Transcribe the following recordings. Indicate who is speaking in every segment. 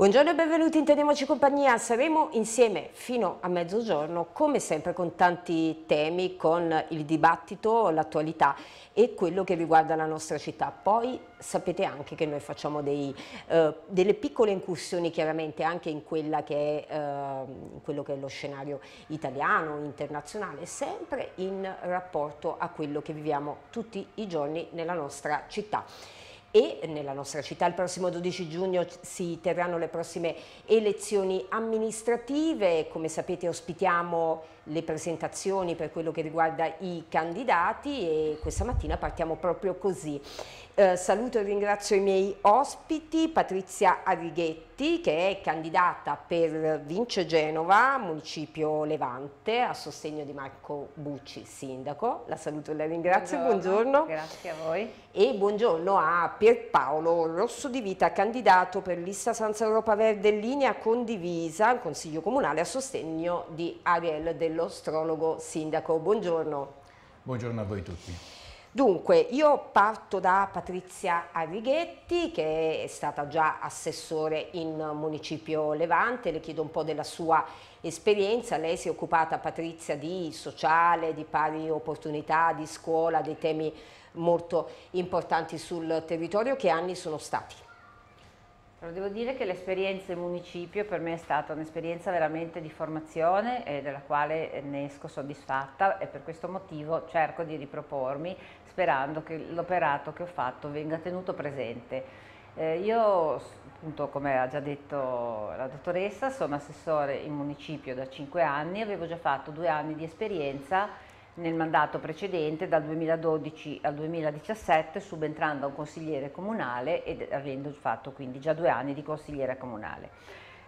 Speaker 1: Buongiorno e benvenuti in Teniamoci Compagnia, saremo insieme fino a mezzogiorno come sempre con tanti temi, con il dibattito, l'attualità e quello che riguarda la nostra città. Poi sapete anche che noi facciamo dei, eh, delle piccole incursioni chiaramente anche in, che è, eh, in quello che è lo scenario italiano, internazionale, sempre in rapporto a quello che viviamo tutti i giorni nella nostra città e nella nostra città il prossimo 12 giugno si terranno le prossime elezioni amministrative, come sapete ospitiamo le presentazioni per quello che riguarda i candidati e questa mattina partiamo proprio così. Eh, saluto e ringrazio i miei ospiti, Patrizia Arrighetti che è candidata per Vince Genova, municipio Levante, a sostegno di Marco Bucci, sindaco. La saluto e la ringrazio, buongiorno. buongiorno.
Speaker 2: Grazie a voi.
Speaker 1: E buongiorno a Pierpaolo Rosso di Vita, candidato per lista Sanza Europa Verde in linea condivisa Consiglio Comunale a sostegno di Ariel dell'Ostrologo Sindaco. Buongiorno.
Speaker 3: Buongiorno a voi tutti.
Speaker 1: Dunque, io parto da Patrizia Arrighetti, che è stata già assessore in Municipio Levante, le chiedo un po' della sua esperienza. Lei si è occupata, Patrizia, di sociale, di pari opportunità, di scuola, dei temi molto importanti sul territorio. Che anni sono stati?
Speaker 2: Allora, devo dire che l'esperienza in municipio per me è stata un'esperienza veramente di formazione e della quale ne esco soddisfatta e per questo motivo cerco di ripropormi sperando che l'operato che ho fatto venga tenuto presente. Eh, io, appunto, come ha già detto la dottoressa, sono assessore in municipio da 5 anni, avevo già fatto due anni di esperienza nel mandato precedente dal 2012 al 2017 subentrando a un consigliere comunale ed avendo fatto quindi già due anni di consigliere comunale.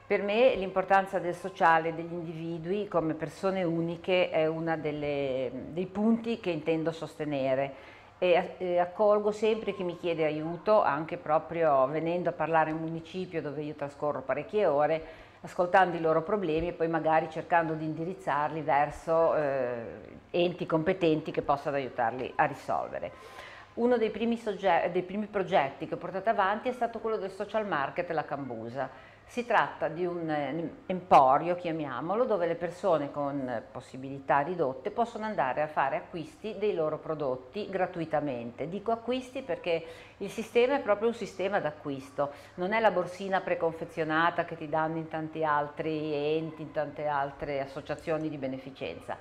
Speaker 2: Per me l'importanza del sociale degli individui come persone uniche è uno dei punti che intendo sostenere e, e accolgo sempre chi mi chiede aiuto, anche proprio venendo a parlare in municipio dove io trascorro parecchie ore, ascoltando i loro problemi e poi magari cercando di indirizzarli verso eh, enti competenti che possano aiutarli a risolvere. Uno dei primi, dei primi, progetti che ho portato avanti è stato quello del social market La Cambusa si tratta di un eh, emporio, chiamiamolo, dove le persone con possibilità ridotte possono andare a fare acquisti dei loro prodotti gratuitamente. Dico acquisti perché il sistema è proprio un sistema d'acquisto, non è la borsina preconfezionata che ti danno in tanti altri enti, in tante altre associazioni di beneficenza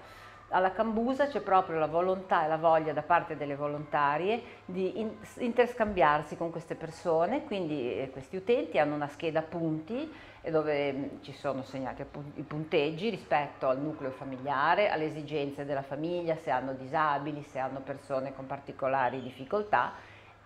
Speaker 2: alla Cambusa c'è proprio la volontà e la voglia da parte delle volontarie di interscambiarsi con queste persone, quindi eh, questi utenti hanno una scheda punti dove mm, ci sono segnati i punteggi rispetto al nucleo familiare, alle esigenze della famiglia, se hanno disabili, se hanno persone con particolari difficoltà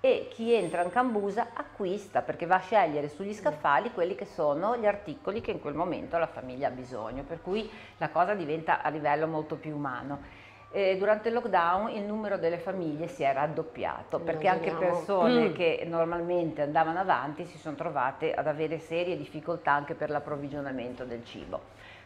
Speaker 2: e chi entra in Cambusa acquista perché va a scegliere sugli scaffali quelli che sono gli articoli che in quel momento la famiglia ha bisogno, per cui la cosa diventa a livello molto più umano. E durante il lockdown il numero delle famiglie si è raddoppiato perché anche persone mm. che normalmente andavano avanti si sono trovate ad avere serie difficoltà anche per l'approvvigionamento del cibo.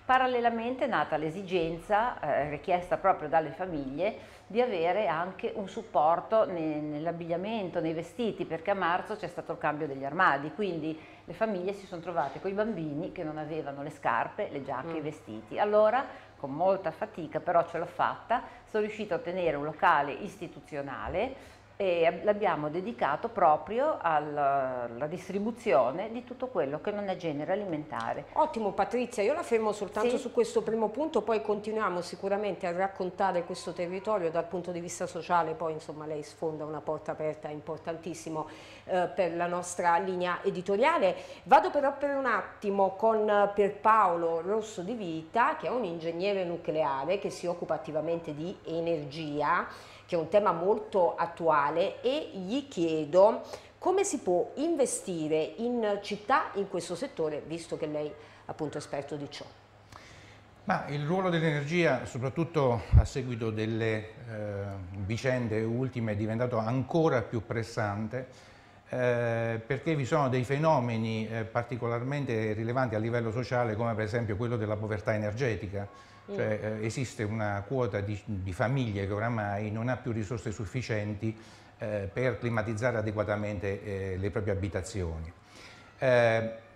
Speaker 2: Parallelamente è nata l'esigenza, eh, richiesta proprio dalle famiglie, di avere anche un supporto ne, nell'abbigliamento, nei vestiti, perché a marzo c'è stato il cambio degli armadi, quindi le famiglie si sono trovate con i bambini che non avevano le scarpe, le giacche, mm. i vestiti. Allora, con molta fatica, però ce l'ho fatta, sono riuscita a ottenere un locale istituzionale e l'abbiamo dedicato proprio alla, alla, distribuzione di tutto quello che non è genere alimentare.
Speaker 1: Ottimo Patrizia, io la fermo soltanto sì. su questo primo punto, poi continuiamo sicuramente a raccontare questo territorio dal punto di vista sociale, poi insomma lei sfonda una porta aperta importantissimo eh, per la nostra linea editoriale. Vado però per un attimo con Pierpaolo Rosso di Vita, che è un ingegnere nucleare che si occupa attivamente di energia, che è un tema molto attuale e gli chiedo come si può investire in città in questo settore, visto che lei appunto è esperto di ciò.
Speaker 3: Ma il ruolo dell'energia, soprattutto a seguito delle eh, vicende ultime, è diventato ancora più pressante eh, perché vi sono dei fenomeni eh, particolarmente rilevanti a livello sociale come per esempio quello della povertà energetica cioè, eh, esiste una quota di, di, famiglie che oramai non ha più risorse sufficienti eh, per climatizzare adeguatamente eh, le proprie abitazioni. Eh,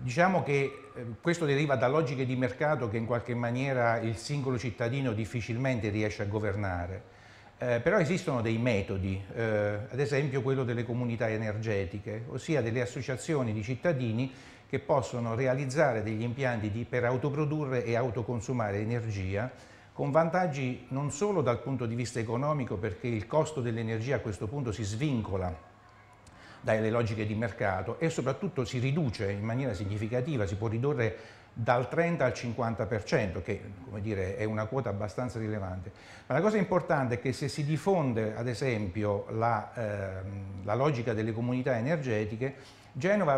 Speaker 3: Diciamo che questo deriva da logiche di mercato che in qualche maniera il singolo cittadino difficilmente riesce a governare. Eh, però esistono dei metodi, eh, ad esempio quello delle comunità energetiche, ossia delle associazioni di cittadini che possono realizzare degli impianti di, per autoprodurre e autoconsumare energia con vantaggi non solo dal punto di vista economico perché il costo dell'energia a questo punto si svincola dalle logiche di mercato e soprattutto si riduce in maniera significativa, si può ridurre dal 30 al 50%, che dire, è una quota abbastanza rilevante. Ma la cosa importante è che se si diffonde, ad esempio, la, eh, la logica delle comunità energetiche, Genova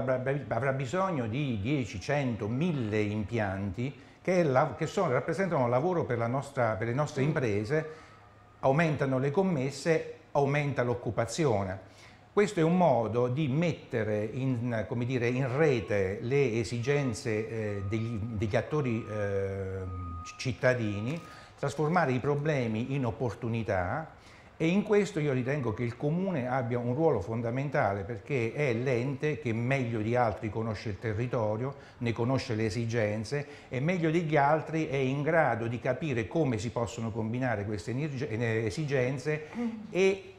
Speaker 3: avrà bisogno di 10, 100, 1000 impianti che, la, che sono, rappresentano lavoro per, nostra, per le nostre imprese, aumentano le commesse, aumenta l'occupazione. Questo è un modo di mettere in, dire, in rete le esigenze eh, degli, degli, attori eh, cittadini, trasformare i problemi in opportunità e in questo io ritengo che il Comune abbia un ruolo fondamentale perché è l'ente che meglio di altri conosce il territorio, ne conosce le esigenze e meglio degli altri è in grado di capire come si possono combinare queste esigenze e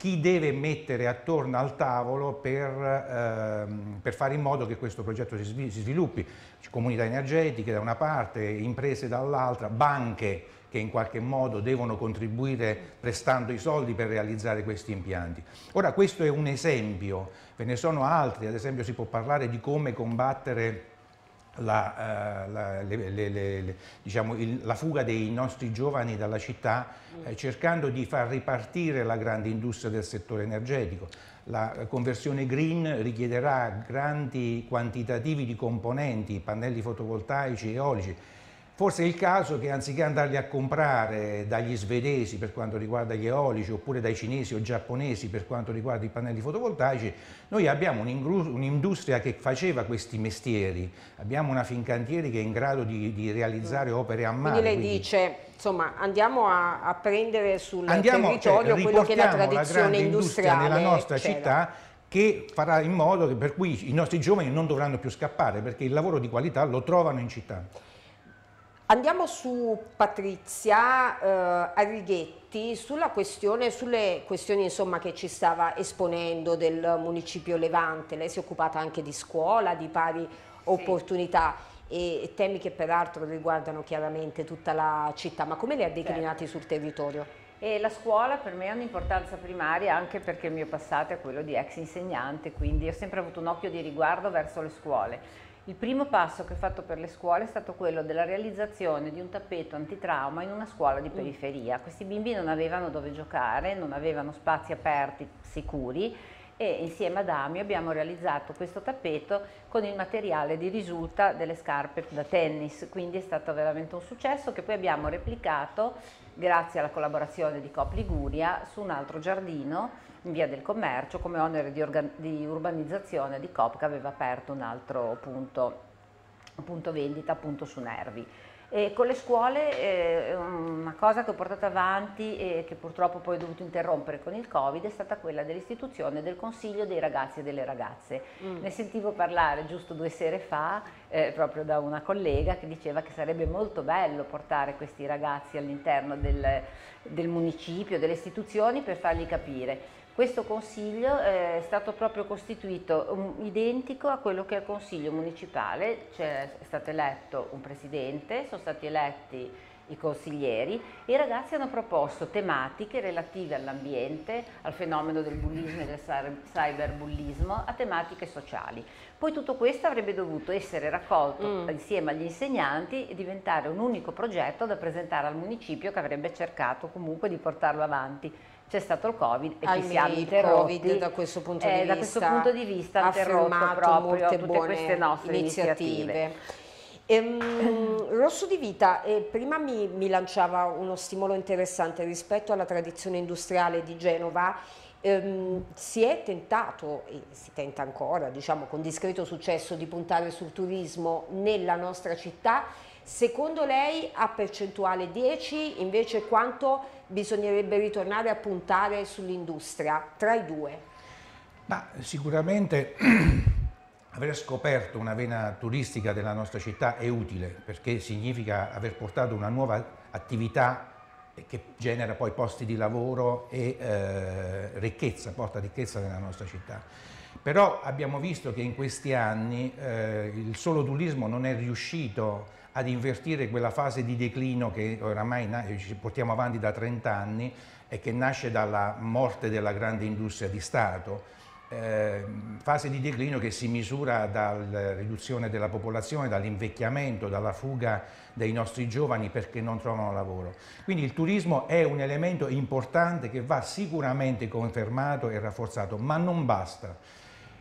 Speaker 3: chi deve mettere attorno al tavolo per, ehm, per, fare in modo che questo progetto si, sviluppi. Comunità energetiche da una parte, imprese dall'altra, banche che in qualche modo devono contribuire prestando i soldi per realizzare questi impianti. Ora questo è un esempio, ve ne sono altri, ad esempio si può parlare di come combattere la, uh, la, le, le, le, diciamo, il, la, fuga dei nostri giovani dalla città eh, cercando di far ripartire la grande industria del settore energetico. La conversione green richiederà grandi quantitativi di componenti, pannelli fotovoltaici, eolici, Forse è il caso che anziché andarli a comprare dagli svedesi per quanto riguarda gli eolici oppure dai cinesi o giapponesi per quanto riguarda i pannelli fotovoltaici, noi abbiamo un'industria che faceva questi mestieri, abbiamo una Fincantieri che è in grado di, di realizzare opere a mare.
Speaker 1: Quindi lei quindi... dice, insomma, andiamo a, a prendere sul andiamo, territorio cioè, quello che è la tradizione la industriale
Speaker 3: nella nostra città che farà in modo che per cui i nostri giovani non dovranno più scappare perché il lavoro di qualità lo trovano in città.
Speaker 1: Andiamo su Patrizia eh, Arrighetti, sulla questione, sulle questioni insomma, che ci stava esponendo del municipio Levante. Lei si è occupata anche di scuola, di pari opportunità sì. e temi che peraltro riguardano chiaramente tutta la città. Ma come le ha declinati certo. sul territorio?
Speaker 2: E la scuola per me ha un'importanza primaria anche perché il mio passato è quello di ex insegnante, quindi ho sempre avuto un occhio di riguardo verso le scuole. Il primo passo che ho fatto per le scuole è stato quello della realizzazione di un tappeto antitrauma in una scuola di mm. periferia. Questi bimbi non avevano dove giocare, non avevano spazi aperti sicuri e insieme ad Ami abbiamo realizzato questo tappeto con il materiale di risulta delle scarpe da tennis, quindi è stato veramente un successo che poi abbiamo replicato grazie alla collaborazione di Cop Liguria su un altro giardino in via del commercio come onere di, di urbanizzazione di Coop che aveva aperto un altro punto, punto vendita appunto su Nervi. E con le scuole eh, una cosa che ho portato avanti e che purtroppo poi ho dovuto interrompere con il Covid è stata quella dell'istituzione del Consiglio dei ragazzi e delle ragazze. Mm. Ne sentivo parlare giusto due sere fa eh, proprio da una collega che diceva che sarebbe molto bello portare questi ragazzi all'interno del, del municipio, delle istituzioni per fargli capire questo consiglio eh, è stato proprio costituito um, identico a quello che è il consiglio municipale, cioè è stato eletto un presidente, sono stati eletti i consiglieri e i ragazzi hanno proposto tematiche relative all'ambiente, al fenomeno del bullismo e del cyberbullismo, a tematiche sociali. Poi tutto questo avrebbe dovuto essere raccolto mm. insieme agli insegnanti e diventare un unico progetto da presentare al municipio che avrebbe cercato comunque di portarlo avanti c'è stato il Covid e ci siamo interrotti.
Speaker 1: Il Covid da questo punto di
Speaker 2: eh,
Speaker 1: vista,
Speaker 2: da questo punto di vista ha interrotto proprio tutte queste nostre iniziative. iniziative.
Speaker 1: Ehm, Rosso di Vita eh, prima mi, mi, lanciava uno stimolo interessante rispetto alla tradizione industriale di Genova. Ehm, si è tentato, e si tenta ancora, diciamo con discreto successo, di puntare sul turismo nella nostra città. Secondo lei a percentuale 10 invece quanto bisognerebbe ritornare a puntare sull'industria, tra i due?
Speaker 3: Ma sicuramente aver scoperto una vena turistica della nostra città è utile perché significa aver portato una nuova attività che genera poi posti di lavoro e eh, ricchezza, porta ricchezza nella nostra città. Però abbiamo visto che in questi anni eh, il solo turismo non è riuscito ad invertire quella fase di declino che oramai ci portiamo avanti da 30 anni e che nasce dalla morte della grande industria di Stato. Eh, fase di declino che si misura dalla riduzione della popolazione, dall'invecchiamento, dalla fuga dei nostri giovani perché non trovano lavoro. Quindi il turismo è un elemento importante che va sicuramente confermato e rafforzato, ma non basta.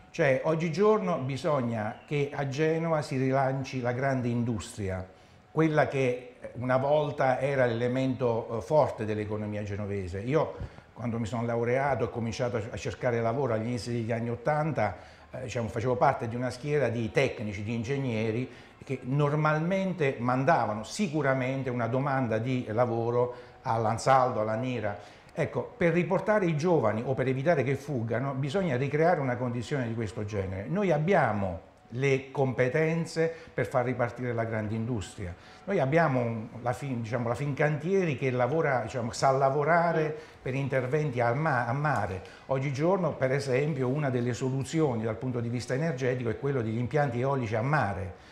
Speaker 3: Cioè, oggigiorno bisogna che a Genova si rilanci la grande industria, quella che una volta era l'elemento eh, forte dell'economia genovese. Io quando mi sono laureato e ho cominciato a cercare lavoro agli inizi degli anni Ottanta, eh, diciamo, facevo parte di una schiera di tecnici, di ingegneri che normalmente mandavano sicuramente una domanda di lavoro all'Ansaldo, alla Nira Ecco, per riportare i giovani o per evitare che fuggano bisogna ricreare una condizione di questo genere. Noi abbiamo le competenze per far ripartire la grande industria. Noi abbiamo la, fin, diciamo, la Fincantieri che lavora, diciamo, sa lavorare per interventi a, ma a mare. Oggigiorno, per esempio, una delle soluzioni dal punto di vista energetico è quello degli impianti eolici a mare.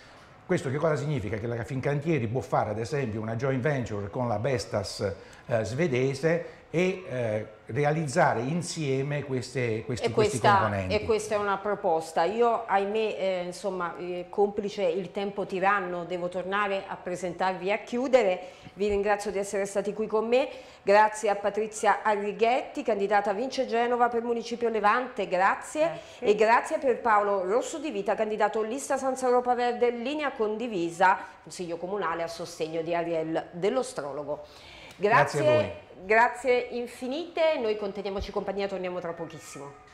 Speaker 3: Questo che cosa significa? Che la Fincantieri può fare ad esempio una joint venture con la Vestas eh, svedese e eh, realizzare insieme queste, questi,
Speaker 1: e questa,
Speaker 3: questi, componenti.
Speaker 1: E questa è una proposta. Io, ahimè, eh, insomma, eh, complice il tempo tiranno, devo tornare a presentarvi e a chiudere. Vi ringrazio di essere stati qui con me. Grazie a Patrizia Arrighetti, candidata Vince Genova per Municipio Levante, grazie. grazie. E grazie per Paolo Rosso di Vita, candidato lista Sanza Europa Verde, linea condivisa, Consiglio Comunale a sostegno di Ariel dell'Ostrologo.
Speaker 3: Grazie, grazie,
Speaker 1: grazie infinite, noi conteniamoci compagnia, torniamo tra pochissimo.